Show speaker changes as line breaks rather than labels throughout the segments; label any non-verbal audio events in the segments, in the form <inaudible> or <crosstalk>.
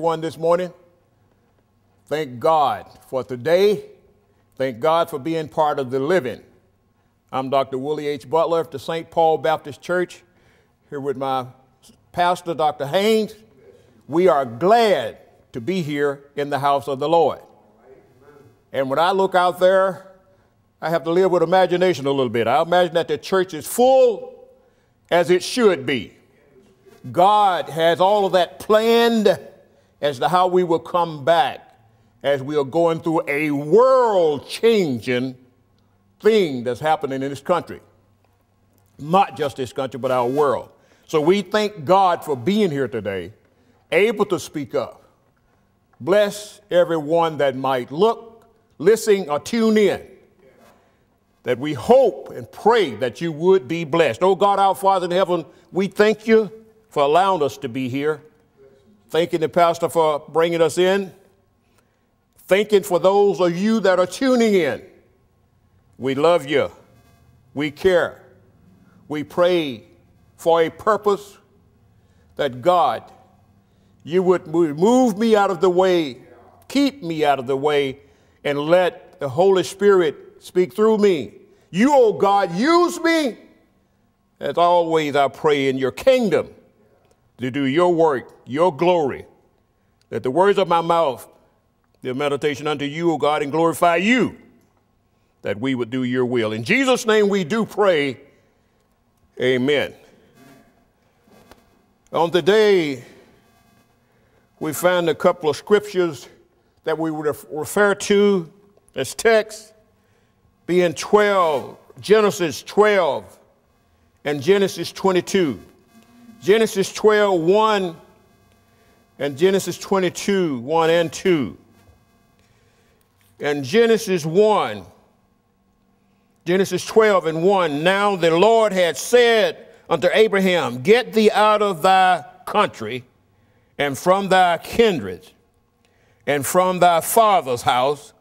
everyone this morning. Thank God for today. Thank God for being part of the living. I'm Dr. Willie H. Butler of the St. Paul Baptist Church, here with my pastor, Dr. Haynes. We are glad to be here in the house of the Lord. And when I look out there, I have to live with imagination a little bit. I imagine that the church is full as it should be. God has all of that planned as to how we will come back as we are going through a world changing thing that's happening in this country. Not just this country, but our world. So we thank God for being here today, able to speak up. Bless everyone that might look listen, or tune in. That we hope and pray that you would be blessed. Oh God, our Father in heaven, we thank you for allowing us to be here. Thanking the pastor for bringing us in. Thanking for those of you that are tuning in. We love you. We care. We pray for a purpose that God, you would move me out of the way, keep me out of the way, and let the Holy Spirit speak through me. You, oh God, use me. As always, I pray in your kingdom to do your work, your glory. Let the words of my mouth, the meditation unto you, O God, and glorify you, that we would do your will. In Jesus' name we do pray. Amen. On today, we find a couple of scriptures that we would refer to as text being 12, Genesis 12 and Genesis 22. Genesis 12, 1 and Genesis 22, 1 and 2. And Genesis 1, Genesis 12 and 1, now the Lord had said unto Abraham, Get thee out of thy country and from thy kindred and from thy father's house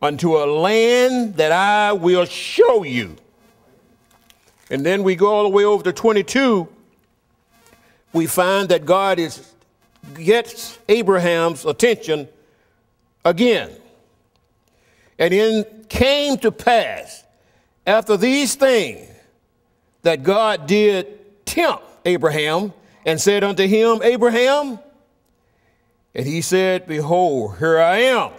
unto a land that I will show you. And then we go all the way over to 22. We find that God is, gets Abraham's attention again. And it came to pass after these things that God did tempt Abraham and said unto him, Abraham, and he said, Behold, here I am.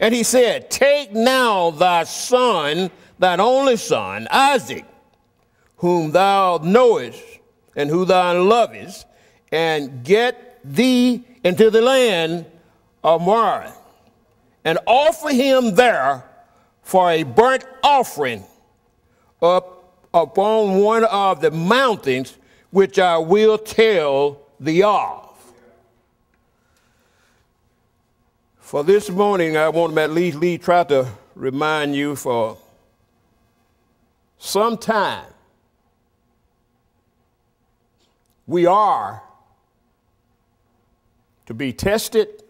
And he said, Take now thy son, thine only son, Isaac, whom thou knowest and who thou lovest, and get thee into the land of Moriah, and offer him there for a burnt offering up upon one of the mountains which I will tell thee of. For this morning, I want to at least lead, try to remind you for some time we are to be tested,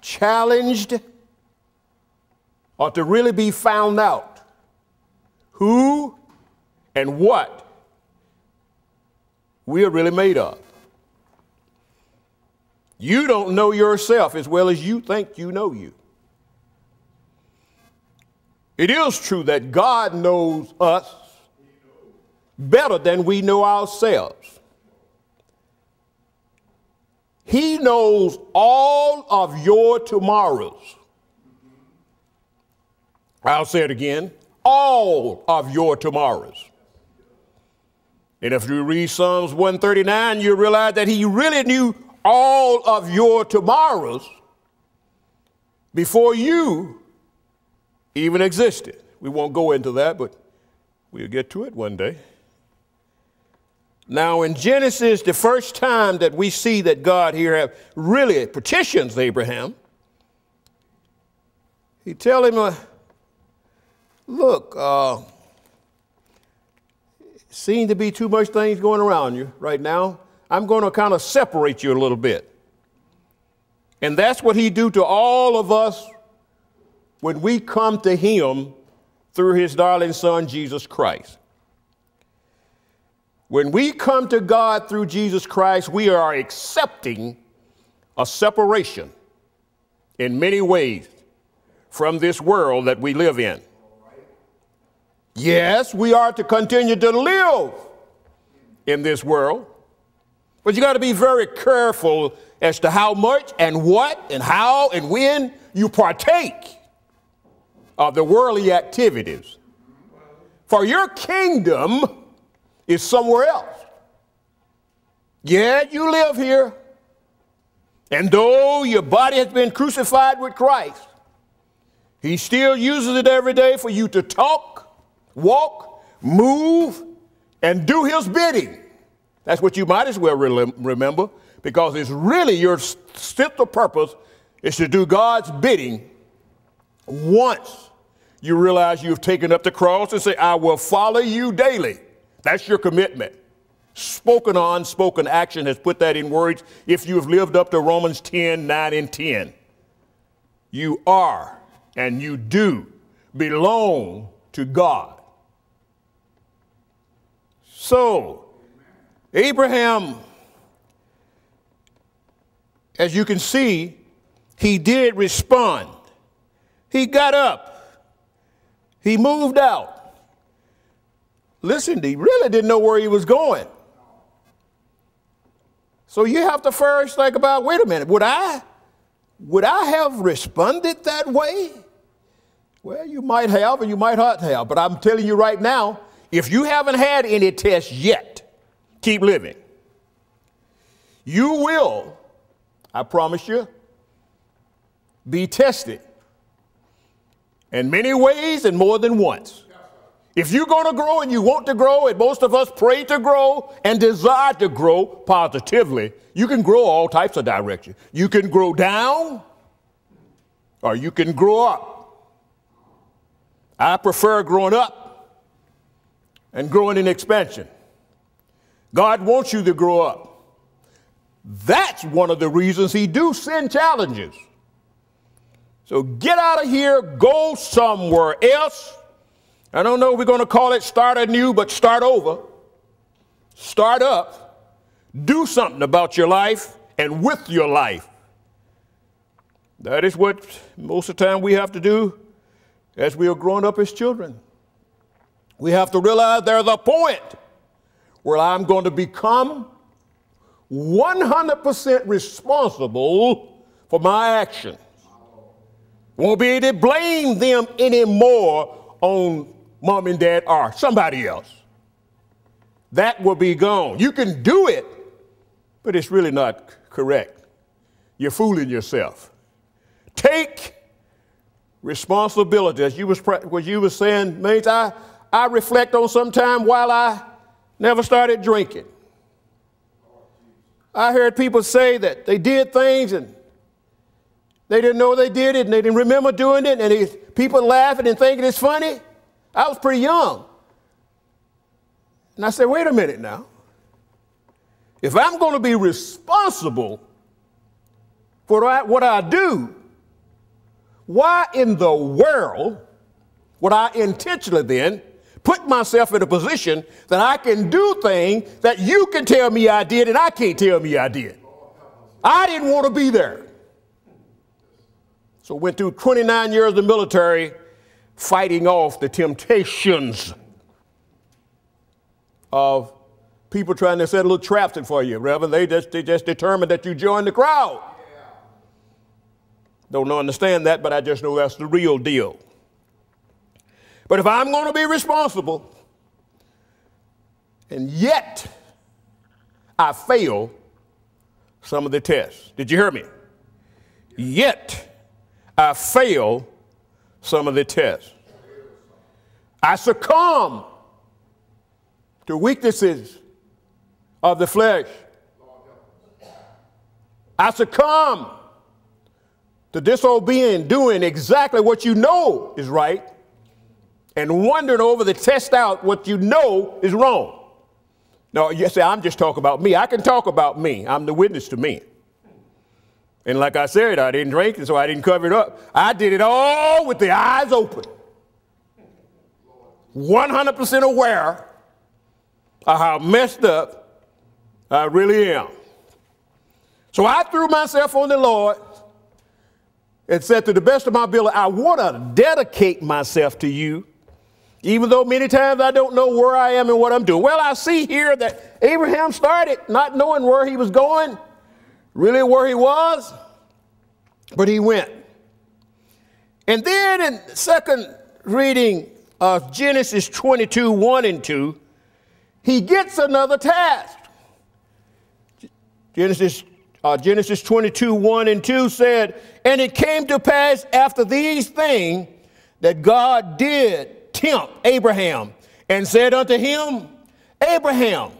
challenged, or to really be found out who and what we are really made of. You don't know yourself as well as you think you know you. It is true that God knows us better than we know ourselves. He knows all of your tomorrows. I'll say it again all of your tomorrows. And if you read Psalms 139, you realize that he really knew all of your tomorrows before you even existed. We won't go into that, but we'll get to it one day. Now, in Genesis, the first time that we see that God here have really petitions Abraham, he tell him, uh, look, uh, seem to be too much things going around you right now. I'm going to kind of separate you a little bit. And that's what he do to all of us when we come to him through his darling son, Jesus Christ. When we come to God through Jesus Christ, we are accepting a separation in many ways from this world that we live in. Yes, we are to continue to live in this world, but you got to be very careful as to how much and what and how and when you partake of the worldly activities. For your kingdom is somewhere else. Yeah, you live here. And though your body has been crucified with Christ, he still uses it every day for you to talk, walk, move, and do his bidding. That's what you might as well remember because it's really your simple purpose is to do God's bidding once you realize you've taken up the cross and say, I will follow you daily. That's your commitment. Spoken on, spoken action has put that in words. If you have lived up to Romans 10, 9, and 10, you are and you do belong to God. So, Abraham, as you can see, he did respond. He got up, he moved out. Listen, he really didn't know where he was going. So you have to first think about wait a minute, would I, would I have responded that way? Well, you might have, and you might not have, but I'm telling you right now, if you haven't had any tests yet, keep living. You will, I promise you, be tested in many ways and more than once. If you're going to grow and you want to grow, and most of us pray to grow and desire to grow positively, you can grow all types of directions. You can grow down or you can grow up. I prefer growing up and growing in expansion. God wants you to grow up. That's one of the reasons he do send challenges. So get out of here, go somewhere else I don't know if we're going to call it start anew, but start over. Start up. Do something about your life and with your life. That is what most of the time we have to do as we are growing up as children. We have to realize there's a point where I'm going to become 100% responsible for my actions. Won't be able to blame them anymore on mom and dad are somebody else. That will be gone. You can do it, but it's really not correct. You're fooling yourself. Take responsibility. As you was, what you was saying, mates, I, I reflect on some time while I never started drinking. I heard people say that they did things and they didn't know they did it and they didn't remember doing it, and they, people laughing and thinking it's funny. I was pretty young. And I said, wait a minute now. If I'm going to be responsible for what I do, why in the world would I intentionally then put myself in a position that I can do things that you can tell me I did and I can't tell me I did? I didn't want to be there. So went through 29 years in the military fighting off the temptations of people trying to set little traps in for you, Reverend. They just, they just determined that you join the crowd. Don't understand that, but I just know that's the real deal. But if I'm going to be responsible, and yet I fail some of the tests. Did you hear me? Yet I fail some of the tests. I succumb to weaknesses of the flesh. I succumb to disobeying, doing exactly what you know is right, and wondering over the test out what you know is wrong. No, you say, I'm just talking about me. I can talk about me. I'm the witness to me. And like I said, I didn't drink, and so I didn't cover it up. I did it all with the eyes open. 100% aware of how messed up I really am. So I threw myself on the Lord and said, to the best of my ability, I want to dedicate myself to you, even though many times I don't know where I am and what I'm doing. Well, I see here that Abraham started not knowing where he was going, really where he was, but he went. And then in second reading of Genesis 22 1 and 2, he gets another task. Genesis, uh, Genesis 22 1 and 2 said, And it came to pass after these things that God did tempt Abraham and said unto him, Abraham.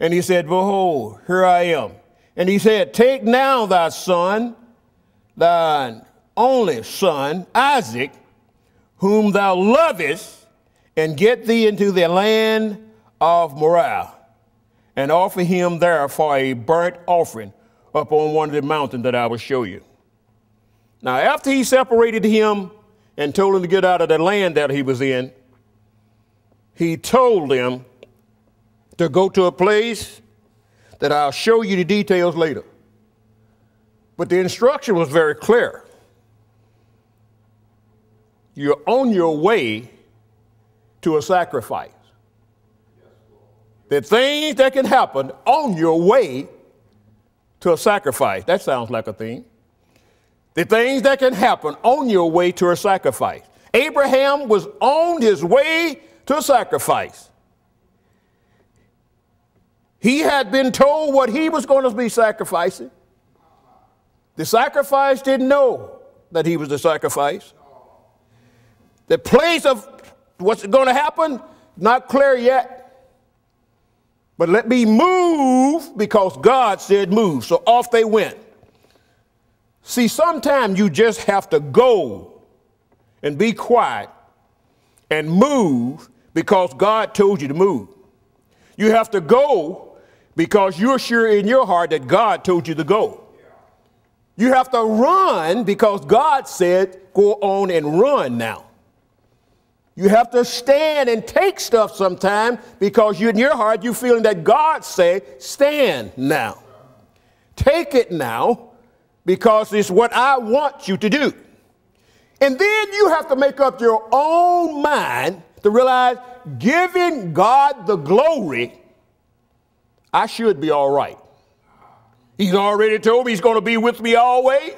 And he said, Behold, here I am. And he said, Take now thy son, thine only son, Isaac, whom thou lovest, and get thee into the land of Moriah, and offer him there for a burnt offering upon one of the mountains that I will show you. Now, after he separated him and told him to get out of the land that he was in, he told him to go to a place that I'll show you the details later. But the instruction was very clear. You're on your way to a sacrifice. The things that can happen on your way to a sacrifice. That sounds like a thing. The things that can happen on your way to a sacrifice. Abraham was on his way to a sacrifice. He had been told what he was going to be sacrificing. The sacrifice didn't know that he was the sacrifice. The place of what's going to happen, not clear yet. But let me move because God said move. So off they went. See, sometimes you just have to go and be quiet and move because God told you to move. You have to go because you're sure in your heart that God told you to go. You have to run because God said, go on and run now. You have to stand and take stuff sometime because you in your heart you're feeling that God say, stand now. Take it now because it's what I want you to do. And then you have to make up your own mind to realize giving God the glory, I should be all right. He's already told me he's going to be with me always.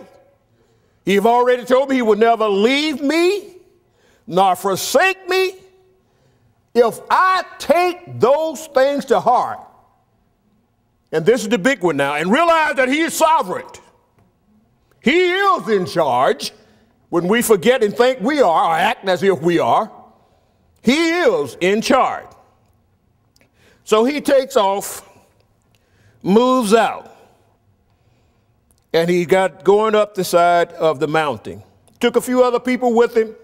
He's already told me he will never leave me nor forsake me, if I take those things to heart, and this is the big one now, and realize that He is sovereign, He is in charge. When we forget and think we are, or act as if we are, He is in charge. So he takes off, moves out, and he got going up the side of the mountain. Took a few other people with him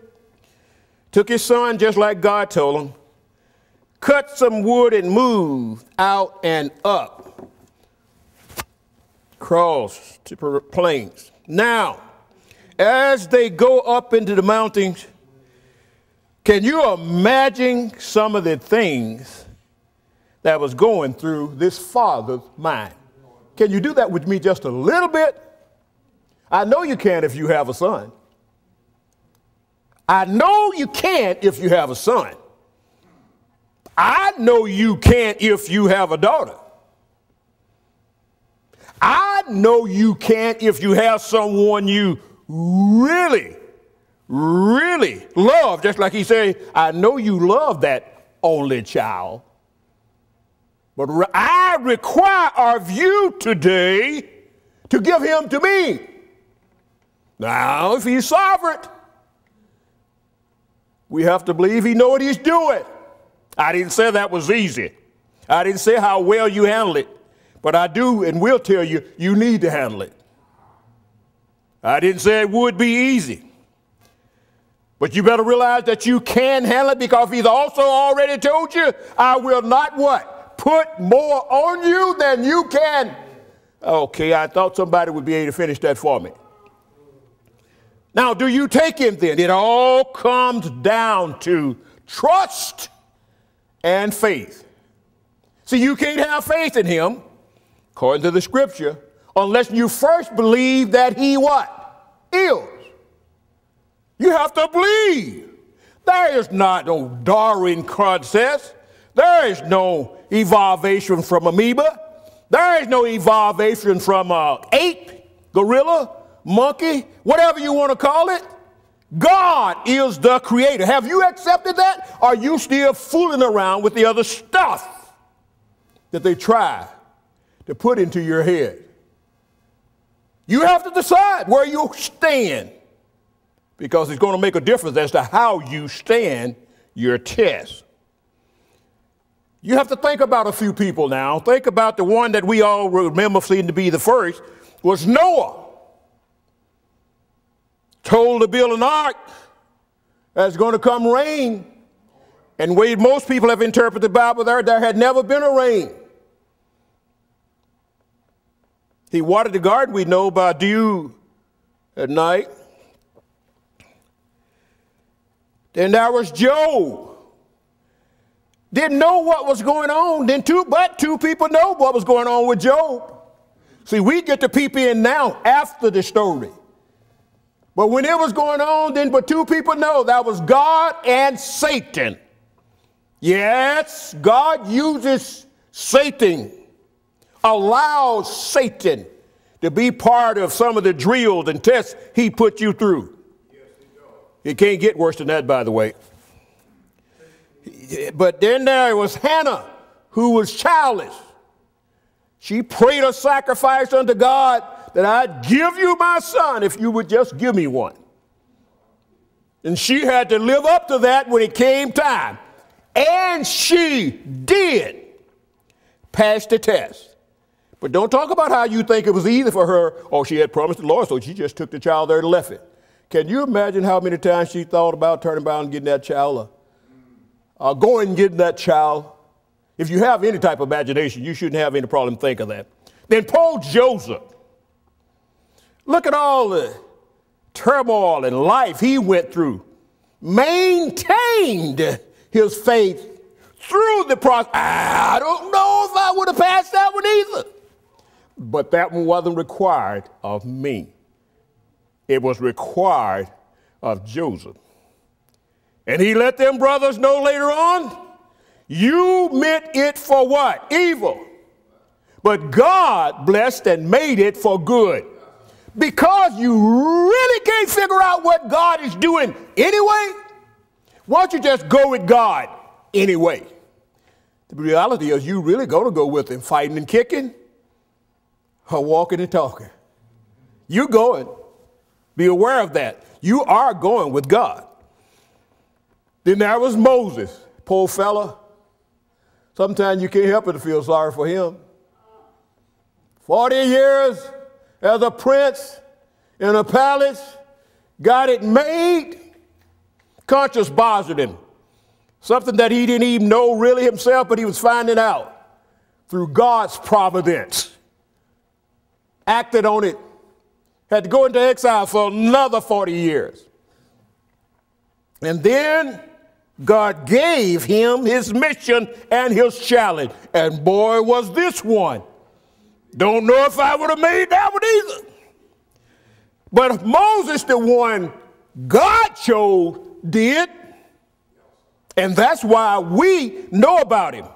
took his son just like God told him, cut some wood and moved out and up, cross to plains. Now, as they go up into the mountains, can you imagine some of the things that was going through this father's mind? Can you do that with me just a little bit? I know you can if you have a son. I know you can't if you have a son. I know you can't if you have a daughter. I know you can't if you have someone you really, really love. Just like he said, I know you love that only child. But I require of you today to give him to me. Now, if he's sovereign, we have to believe he know what he's doing. I didn't say that was easy. I didn't say how well you handle it, but I do and will tell you, you need to handle it. I didn't say it would be easy. But you better realize that you can handle it because he's also already told you, I will not what? Put more on you than you can. Okay, I thought somebody would be able to finish that for me. Now, do you take him then? It all comes down to trust and faith. See, you can't have faith in him, according to the scripture, unless you first believe that he what? Is. You have to believe. There is not no Darwin process. There is no evolvation from amoeba. There is no evolvation from uh, ape, gorilla, monkey, whatever you want to call it. God is the creator. Have you accepted that? Are you still fooling around with the other stuff that they try to put into your head? You have to decide where you stand because it's going to make a difference as to how you stand your test. You have to think about a few people now. Think about the one that we all remember seemed to be the first was Noah. Told to build an ark that's going to come rain. And way most people have interpreted the Bible there, there had never been a rain. He watered the garden, we know, by dew at night. Then there was Job. Didn't know what was going on. Then two, but two people know what was going on with Job. See, we get to peep in now after the story. But when it was going on, then but two people know that was God and Satan. Yes, God uses Satan, allows Satan to be part of some of the drills and tests he put you through. It can't get worse than that, by the way. But then there was Hannah, who was childless. She prayed a sacrifice unto God that I'd give you my son if you would just give me one. And she had to live up to that when it came time. And she did pass the test. But don't talk about how you think it was easy for her. or she had promised the Lord, so she just took the child there and left it. Can you imagine how many times she thought about turning around and getting that child? Uh, going and get that child. If you have any type of imagination, you shouldn't have any problem thinking of that. Then Paul Joseph. Look at all the turmoil and life he went through. Maintained his faith through the process. I don't know if I would have passed that one either. But that one wasn't required of me. It was required of Joseph. And he let them brothers know later on, you meant it for what? Evil. But God blessed and made it for good. Because you really can't figure out what God is doing anyway, why don't you just go with God anyway? The reality is, you really going to go with Him fighting and kicking or walking and talking. You're going. Be aware of that. You are going with God. Then there was Moses, poor fella. Sometimes you can't help but feel sorry for him. 40 years as a prince in a palace, got it made. Conscience bothered him. Something that he didn't even know really himself, but he was finding out through God's providence. Acted on it. Had to go into exile for another 40 years. And then God gave him his mission and his challenge. And boy, was this one. Don't know if I would have made that one either. But if Moses, the one God chose, did. And that's why we know about him.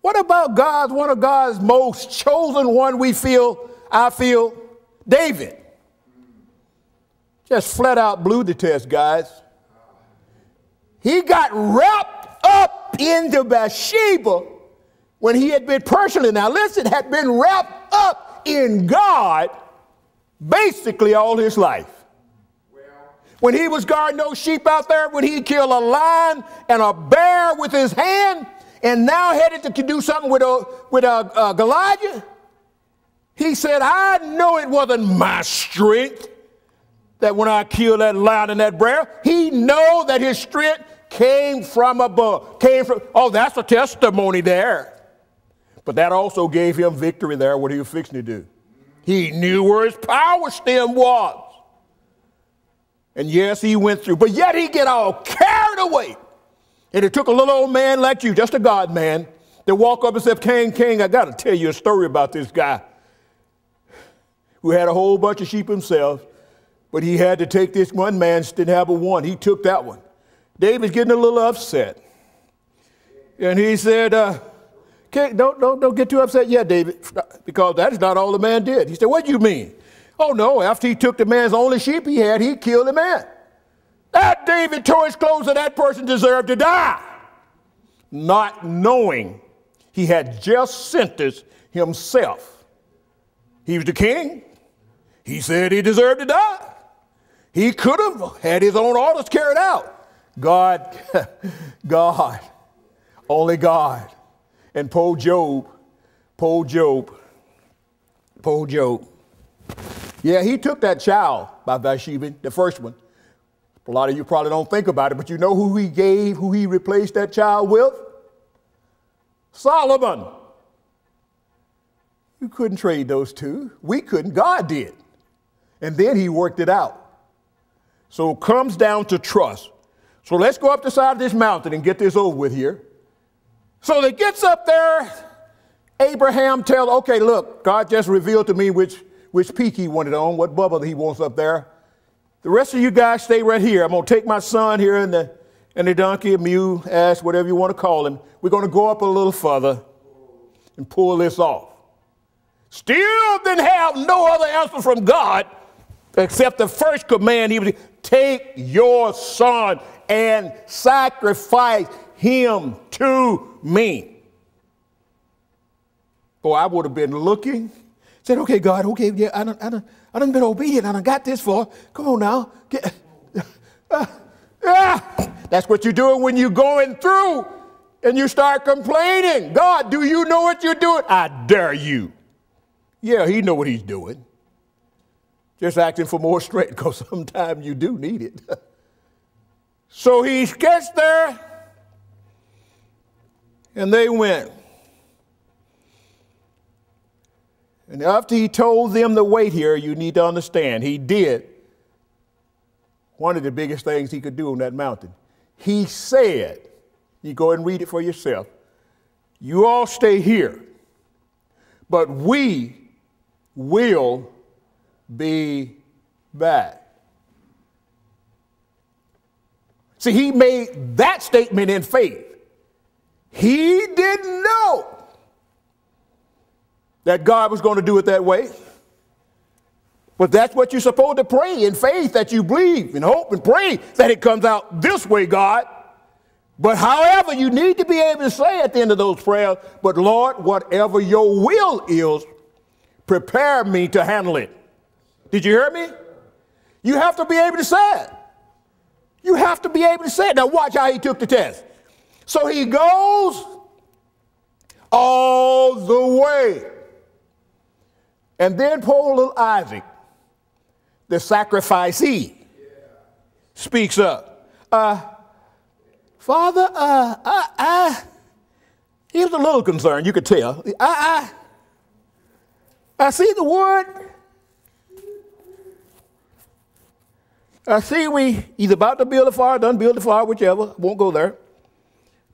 What about God's, one of God's most chosen one we feel, I feel, David? Just flat out blew the test, guys. He got wrapped up into Bathsheba when he had been personally, now listen, had been wrapped up in God basically all his life. When he was guarding those sheep out there, when he killed a lion and a bear with his hand, and now headed to do something with a with a, a Goliath, he said, "I know it wasn't my strength that when I killed that lion and that bear, he know that his strength came from above. Came from, oh, that's a testimony there. But that also gave him victory there, what he was fixing to do. He knew where his power stem was. And yes, he went through, but yet he get all carried away And it took a little old man like you, just a God man, to walk up and say, King, King, I got to tell you a story about this guy who had a whole bunch of sheep himself, but he had to take this one man, didn't have a one. He took that one. David's getting a little upset. And he said, uh, don't, don't, don't get too upset yet, David, because that is not all the man did. He said, What do you mean? Oh, no, after he took the man's only sheep he had, he killed the man. That David tore his clothes and that person deserved to die. Not knowing he had just sentenced himself. He was the king. He said he deserved to die. He could have had his own orders carried out. God, <laughs> God, only God. And poor Job, poor Job, poor Job. Yeah, he took that child by Bathsheba, the first one. A lot of you probably don't think about it, but you know who he gave, who he replaced that child with? Solomon. You couldn't trade those two. We couldn't. God did. And then he worked it out. So it comes down to trust. So let's go up the side of this mountain and get this over with here. So it gets up there. Abraham tells, okay, look, God just revealed to me which, which peak he wanted on, what bubble he wants up there. The rest of you guys stay right here. I'm going to take my son here and the, and the donkey, mule, ass, whatever you want to call him. We're going to go up a little further and pull this off. Still didn't have no other answer from God except the first command. He was take your son and sacrifice him to me. Boy, I would have been looking, said, okay, God, okay, yeah, I don't, I don't, I done been obedient. I done got this far. Come on now. Get, uh, <laughs> ah. That's what you're doing when you're going through and you start complaining. God, do you know what you're doing? I dare you. Yeah, he know what he's doing. Just asking for more strength because <laughs> sometimes you do need it. <laughs> so he gets there and they went. And after he told them to wait here, you need to understand, he did one of the biggest things he could do on that mountain. He said, you go and read it for yourself, you all stay here, but we will be back. See, he made that statement in faith. He didn't know that God was going to do it that way. But that's what you're supposed to pray in faith that you believe and hope and pray that it comes out this way, God. But however, you need to be able to say at the end of those prayers, but Lord, whatever your will is, prepare me to handle it. Did you hear me? You have to be able to say it. You have to be able to say it. Now, watch how he took the test. So he goes all the way and then poor little Isaac, the sacrificee, speaks up. Uh, Father, uh, I, I, he was a little concerned, you could tell. I, I, I see the word. I see we either about to build a fire, done build a fire, whichever, won't go there.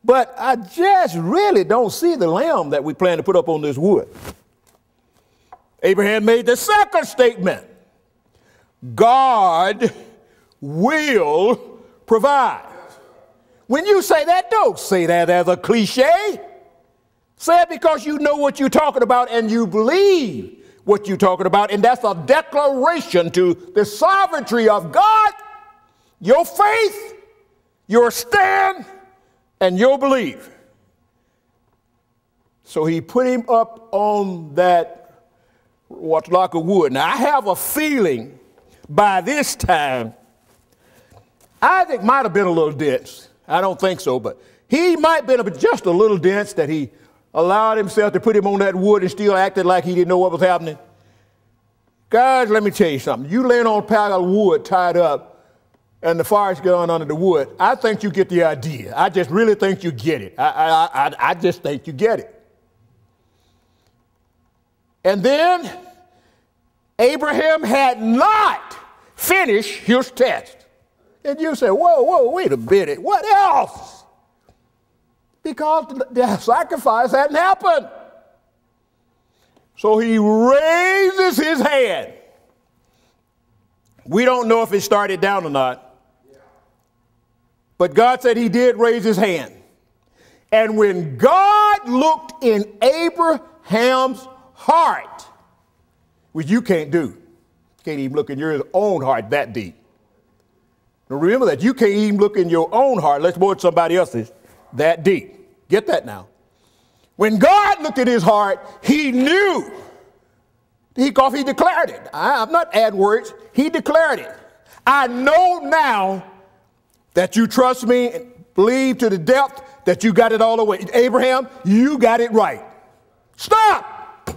But I just really don't see the lamb that we plan to put up on this wood. Abraham made the second statement God will provide. When you say that, don't say that as a cliche. Say it because you know what you're talking about and you believe what you're talking about, and that's a declaration to the sovereignty of God, your faith, your stand, and your belief. So he put him up on that like a wood. Now, I have a feeling by this time, Isaac might have been a little dense. I don't think so, but he might have been just a little dense that he allowed himself to put him on that wood and still acted like he didn't know what was happening. Guys, let me tell you something. You laying on a pile of wood tied up and the fire's going under the wood, I think you get the idea. I just really think you get it. I, I, I, I just think you get it. And then Abraham had not finished his test. And you say, whoa, whoa, wait a minute, what else? Because the sacrifice hadn't happened. So he raises his hand. We don't know if it started down or not. But God said he did raise his hand. And when God looked in Abraham's heart, which you can't do, you can't even look in your own heart that deep. Now remember that you can't even look in your own heart, let's more somebody else's, that deep. Get that now. When God looked at his heart, he knew. He, he declared it. I, I'm not add words. He declared it. I know now that you trust me and believe to the depth that you got it all the way. Abraham, you got it right. Stop.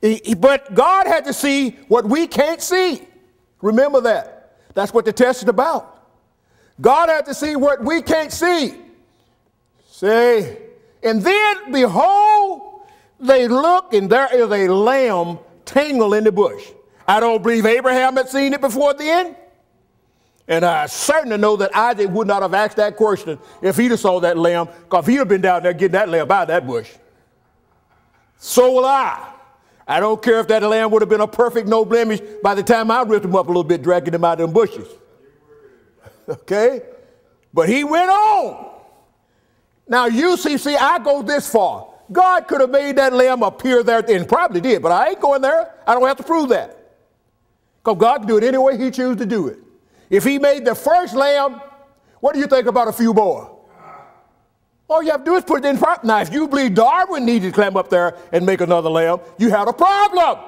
He, he, but God had to see what we can't see. Remember that. That's what the test is about. God had to see what we can't see. See? and then behold, they look and there is a lamb tangled in the bush. I don't believe Abraham had seen it before then. And I certainly know that Isaac would not have asked that question if he'd have saw that lamb, because he'd have been down there getting that lamb out of that bush. So will I. I don't care if that lamb would have been a perfect no blemish by the time I ripped him up a little bit, dragging him out of them bushes. <laughs> okay? But he went on. Now, you see, see, I go this far. God could have made that lamb appear there and probably did, but I ain't going there. I don't have to prove that. Because God can do it any way He chooses to do it. If He made the first lamb, what do you think about a few more? All you have to do is put it in front. Now, if you believe Darwin needed to climb up there and make another lamb, you had a problem.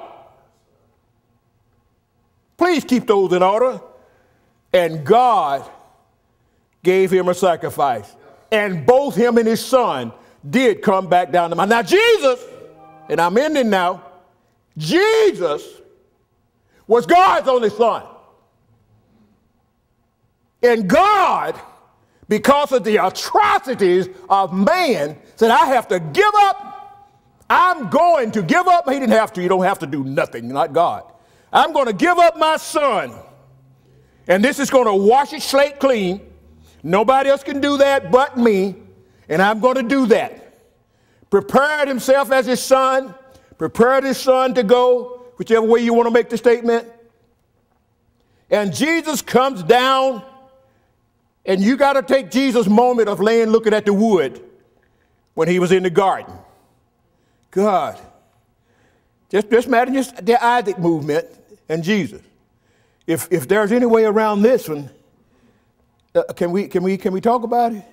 Please keep those in order. And God gave him a sacrifice. And both him and his son did come back down to my. Now, Jesus, and I'm ending now, Jesus was God's only son. And God, because of the atrocities of man, said, I have to give up. I'm going to give up. He didn't have to. You don't have to do nothing, not God. I'm going to give up my son. And this is going to wash his slate clean. Nobody else can do that but me. And I'm going to do that. Prepared himself as his son, prepared his son to go, whichever way you want to make the statement. And Jesus comes down, and you got to take Jesus' moment of laying looking at the wood when he was in the garden. God. Just, just imagine just the Isaac movement and Jesus. If, if there's any way around this one, uh, can, we, can, we, can we talk about it?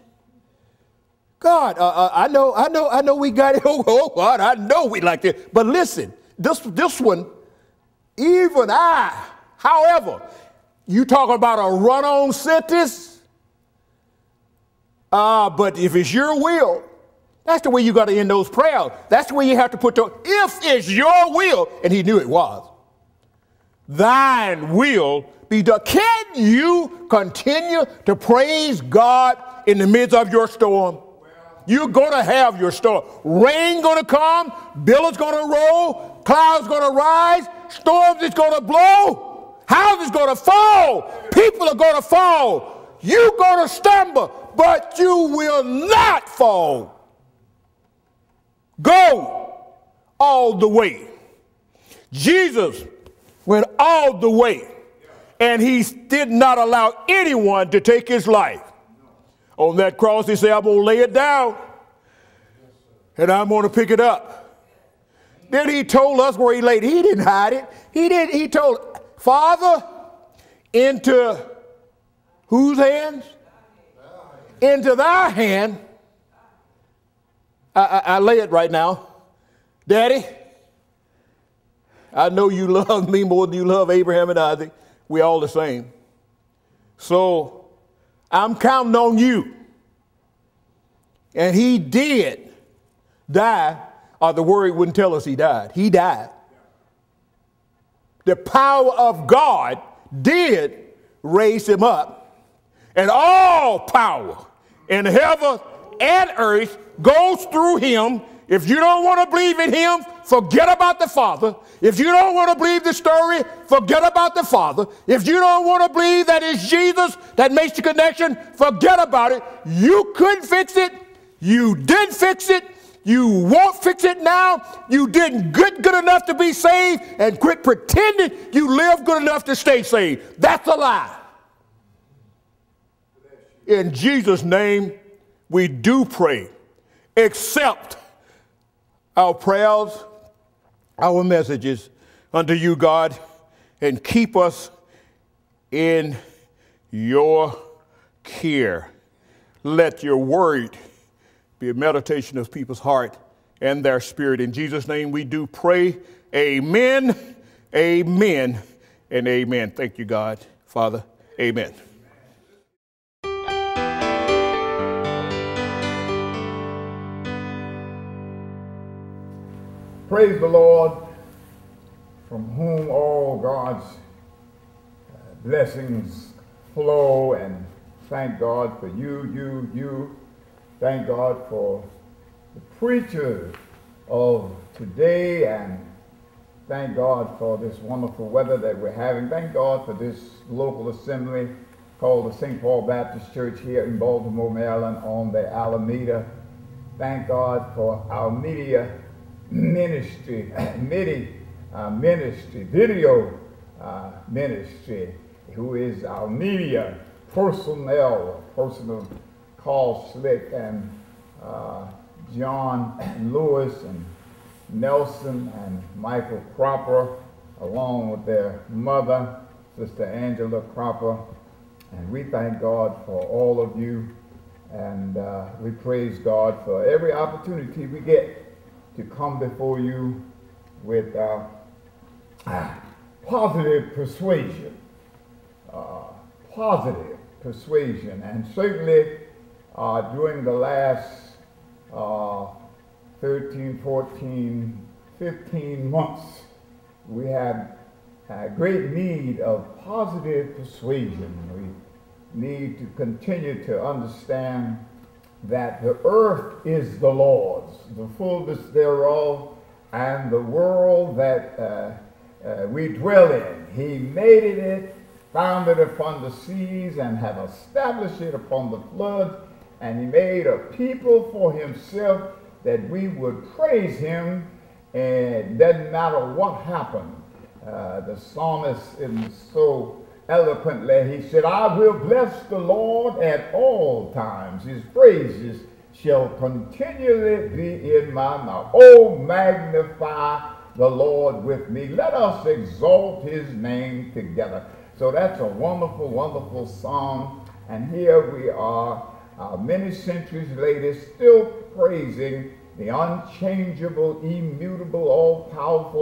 God, uh, uh, I know, I know, I know we got it. <laughs> Oh, oh, God, I know we like it. But listen, this, this one, even I, however, you talk about a run-on sentence, uh, but if it's your will, that's the way you got to end those prayers. That's the way you have to put the, if it's your will, and he knew it was, thine will be done. Can you continue to praise God in the midst of your storm? You're going to have your storm. Rain going to come, billows going to roll, clouds going to rise, storms is going to blow, houses going to fall, people are going to fall. You're going to stumble, but you will not fall. Go all the way. Jesus all the way, and he did not allow anyone to take his life. On that cross, he said, I'm going to lay it down and I'm going to pick it up. Then he told us where he laid. He didn't hide it. He did. He told Father into whose hands? Into thy hand. I, I, I lay it right now. Daddy, I know you love me more than you love Abraham and Isaac. We're all the same. So I'm counting on you. And he did die, or the word wouldn't tell us he died. He died. The power of God did raise him up, and all power in heaven and earth goes through him. If you don't want to believe in him, forget about the Father. If you don't want to believe the story, forget about the Father. If you don't want to believe that it's Jesus that makes the connection, forget about it. You couldn't fix it. You didn't fix it. You won't fix it now. You didn't good good enough to be saved and quit pretending you live good enough to stay saved. That's a lie. In Jesus' name, we do pray. Accept our prayers, our messages unto you, God, and keep us in your care. Let your word be a meditation of people's heart and their spirit. In Jesus' name we do pray. Amen, amen, and amen. Thank you, God. Father, amen.
Praise the Lord, from whom all God's uh, blessings flow, and thank God for you, you, you. Thank God for the preachers of today, and thank God for this wonderful weather that we're having. Thank God for this local assembly called the St. Paul Baptist Church here in Baltimore, Maryland on the Alameda. Thank God for our media ministry, <clears throat> MIDI uh, ministry, video uh, ministry, who is our media personnel, personal Carl Schlick and uh, John Lewis and Nelson and Michael Cropper, along with their mother, Sister Angela Cropper. And we thank God for all of you. And uh, we praise God for every opportunity we get to come before you with uh, positive persuasion. Uh, positive persuasion. And certainly uh, during the last uh, 13, 14, 15 months, we have a great need of positive persuasion. We need to continue to understand that the earth is the Lord's, the fullness thereof, and the world that uh, uh, we dwell in. He made it, founded upon the seas, and have established it upon the floods, and he made a people for himself that we would praise him, and it doesn't matter what happened. Uh, the psalmist is so eloquently, he said, I will bless the Lord at all times. His praises shall continually be in my mouth. Oh, magnify the Lord with me. Let us exalt his name together. So that's a wonderful, wonderful song. And here we are, uh, many centuries later, still praising the unchangeable, immutable, all powerful,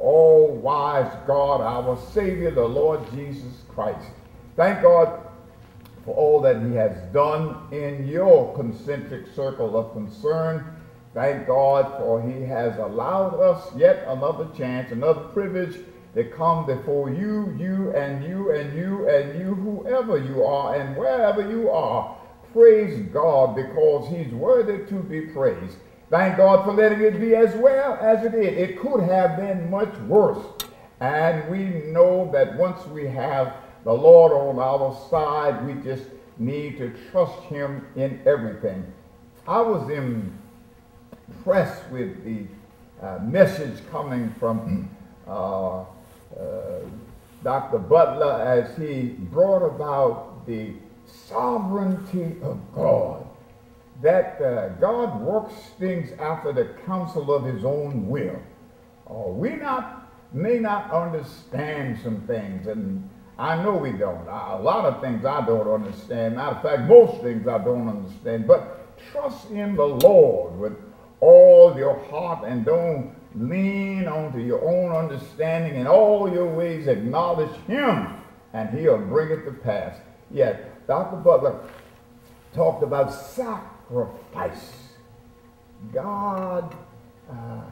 all wise God, our Savior, the Lord Jesus Christ. Thank God for all that He has done in your concentric circle of concern. Thank God for He has allowed us yet another chance, another privilege to come before you, you, and you, and you, and you, whoever you are, and wherever you are. Praise God because He's worthy to be praised. Thank God for letting it be as well as it is. It could have been much worse. And we know that once we have the Lord on our side, we just need to trust Him in everything. I was impressed with the uh, message coming from uh, uh, Dr. Butler as he brought about the sovereignty of God that uh, God works things after the counsel of his own will. Uh, we not may not understand some things, and I know we don't. A lot of things I don't understand. Matter of fact, most things I don't understand. But trust in the Lord with all your heart and don't lean onto your own understanding. In all your ways acknowledge him, and he'll bring it to pass. Yet, Dr. Butler talked about sacrifice sacrifice. God uh,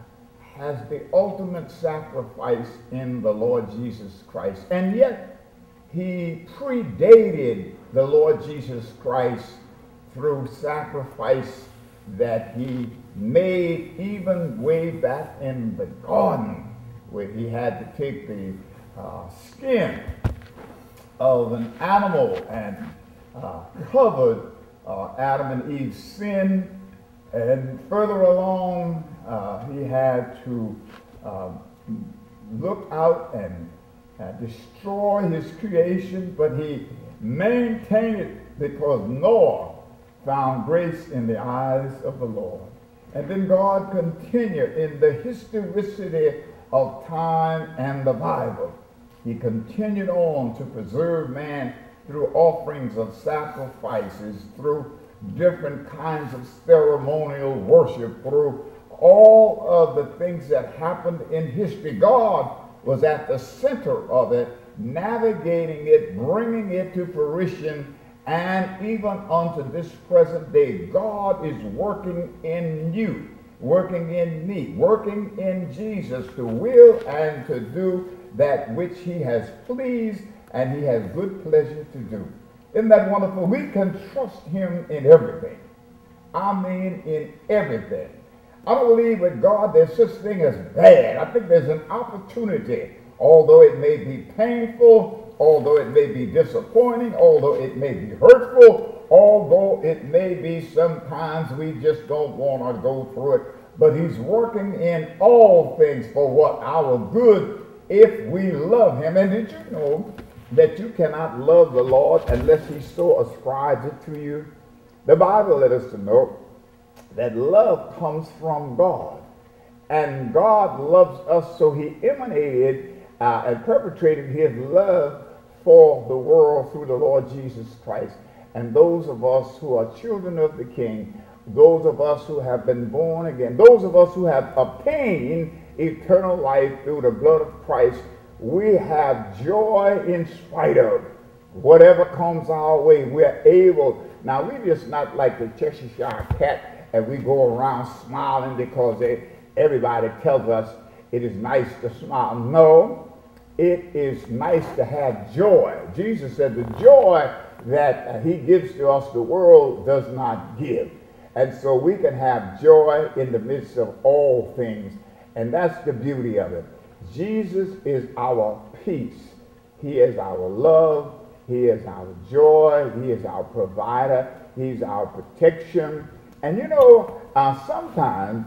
has the ultimate sacrifice in the Lord Jesus Christ. And yet, he predated the Lord Jesus Christ through sacrifice that he made even way back in the garden where he had to take the uh, skin of an animal and uh, covered uh, Adam and Eve's sin. And further along, uh, he had to um, look out and uh, destroy his creation, but he maintained it because Noah found grace in the eyes of the Lord. And then God continued in the historicity of time and the Bible. He continued on to preserve man through offerings of sacrifices, through different kinds of ceremonial worship, through all of the things that happened in history. God was at the center of it, navigating it, bringing it to fruition, and even unto this present day, God is working in you, working in me, working in Jesus to will and to do that which he has pleased and he has good pleasure to do. Isn't that wonderful? We can trust him in everything. I mean, in everything. I don't believe with God there's such thing as bad. I think there's an opportunity, although it may be painful, although it may be disappointing, although it may be hurtful, although it may be sometimes we just don't want to go through it. But he's working in all things for what? Our good if we love him. And did you know that you cannot love the Lord unless he so ascribes it to you? The Bible let us know that love comes from God. And God loves us, so he emanated uh, and perpetrated his love for the world through the Lord Jesus Christ. And those of us who are children of the King, those of us who have been born again, those of us who have obtained eternal life through the blood of Christ, we have joy in spite of whatever comes our way. We're able. Now, we're just not like the Cheshire cat and we go around smiling because they, everybody tells us it is nice to smile. No, it is nice to have joy. Jesus said the joy that he gives to us, the world does not give. And so we can have joy in the midst of all things. And that's the beauty of it. Jesus is our peace. He is our love. He is our joy. He is our provider. He's our protection. And you know, uh, sometimes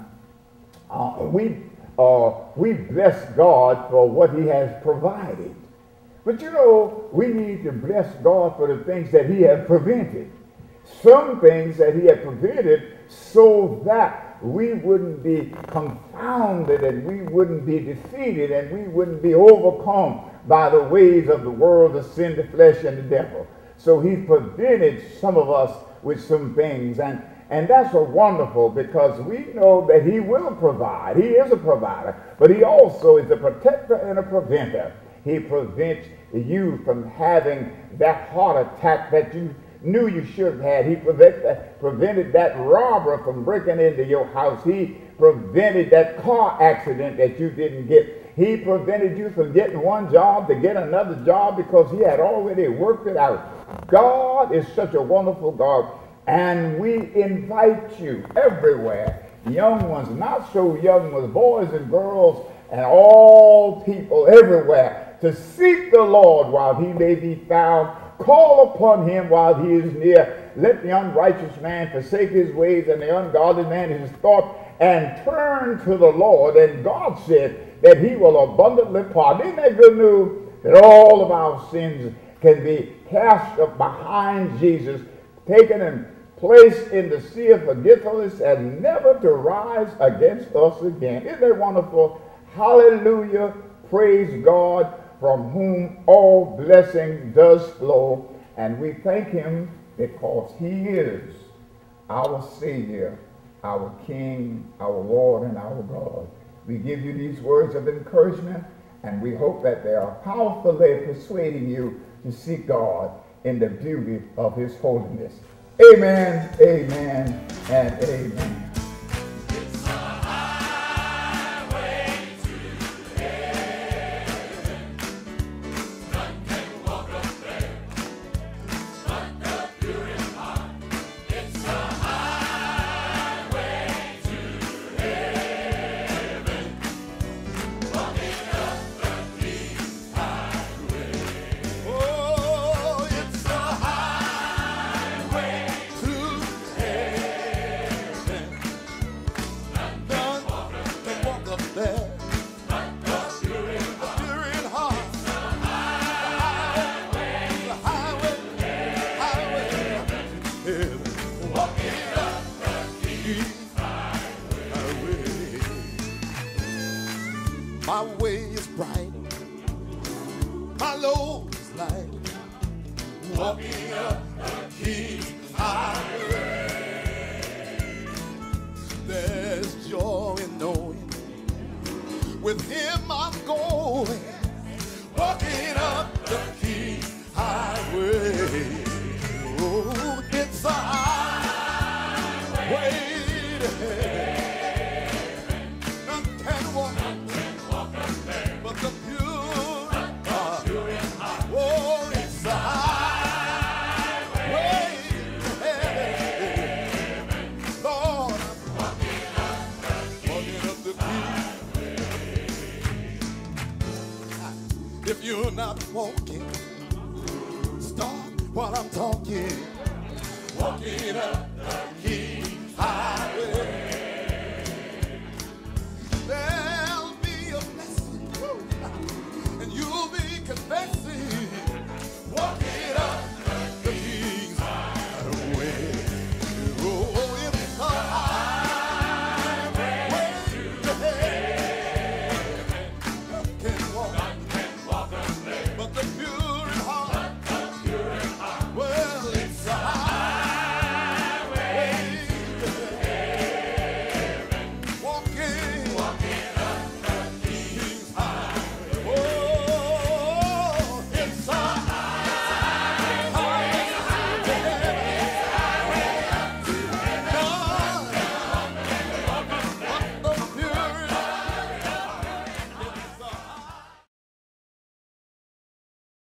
uh, we, uh, we bless God for what he has provided. But you know, we need to bless God for the things that he has prevented. Some things that he has prevented so that we wouldn't be and we wouldn't be defeated and we wouldn't be overcome by the ways of the world, the sin, the flesh, and the devil. So he prevented some of us with some things. And, and that's a wonderful because we know that he will provide. He is a provider, but he also is a protector and a preventer. He prevents you from having that heart attack that you knew you should have had. He prevent, prevented that robber from breaking into your house. He prevented that car accident that you didn't get. He prevented you from getting one job to get another job because he had already worked it out. God is such a wonderful God. And we invite you everywhere, young ones, not so young ones, boys and girls, and all people everywhere, to seek the Lord while he may be found Call upon him while he is near. Let the unrighteous man forsake his ways and the ungodly man his thought and turn to the Lord. And God said that he will abundantly pardon. Isn't that good news? That all of our sins can be cast up behind Jesus, taken and placed in the sea of forgetfulness and never to rise against us again. Isn't that wonderful? Hallelujah. Praise God from whom all blessing does flow. And we thank him because he is our Savior, our King, our Lord, and our God. We give you these words of encouragement, and we hope that they are powerfully persuading you to seek God in the beauty of his holiness. Amen, amen, and amen.
You're